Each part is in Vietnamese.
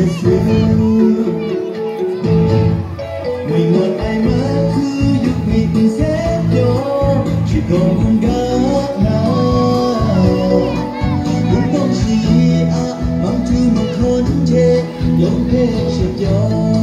thật dễ mình một ai mất cứ giúp mình tìm xếp cho chỉ còn không gắt nào muốn không? Chỉ à mang thương một khốn chết lòng thế sẽ cho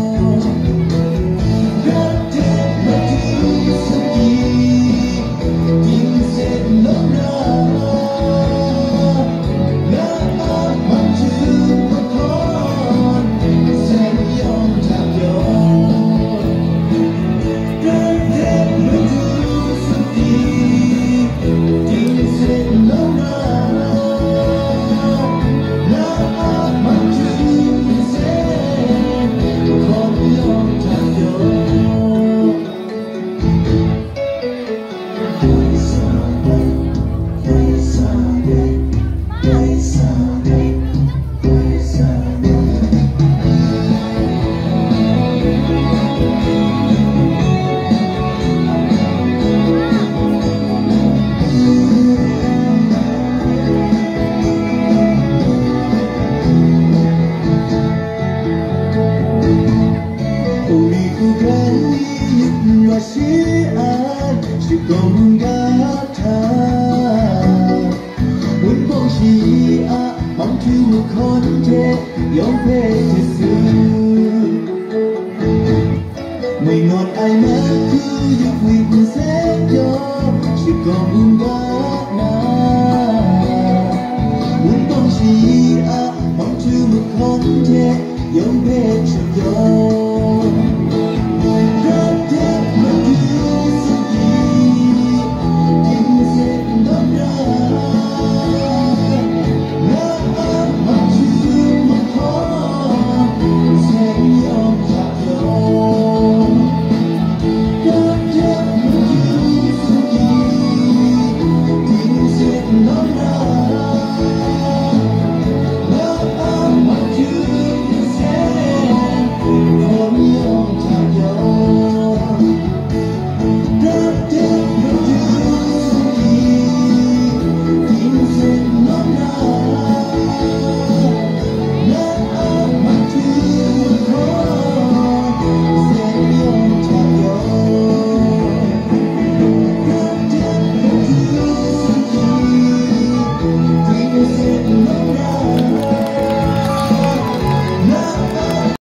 다시 알수 없는 같아 운동시야 멈추는 건제 옆에 있음 Mình ngọt ai mất cứ giấc mình sẽ cho Chỉ còn buồn đó na Muốn con gì à Mong chưa một con trẻ Giống bé chẳng giống